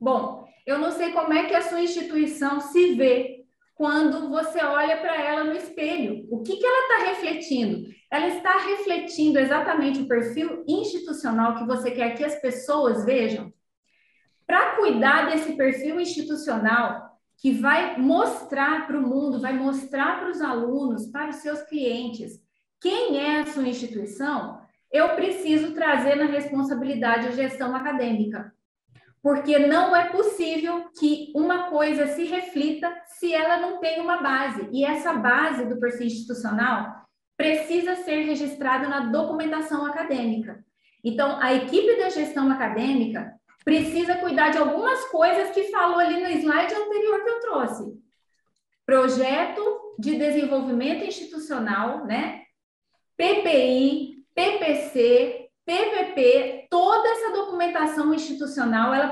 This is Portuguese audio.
Bom, eu não sei como é que a sua instituição se vê quando você olha para ela no espelho. O que, que ela está refletindo? Ela está refletindo exatamente o perfil institucional que você quer que as pessoas vejam? Para cuidar desse perfil institucional, que vai mostrar para o mundo, vai mostrar para os alunos, para os seus clientes, quem é a sua instituição, eu preciso trazer na responsabilidade a gestão acadêmica. Porque não é possível que uma coisa se reflita se ela não tem uma base. E essa base do perfil institucional precisa ser registrada na documentação acadêmica. Então, a equipe da gestão acadêmica precisa cuidar de algumas coisas que falou ali no slide anterior que eu trouxe. Projeto de desenvolvimento institucional, né? PPI, PPC, PPP, toda essa documentação institucional, ela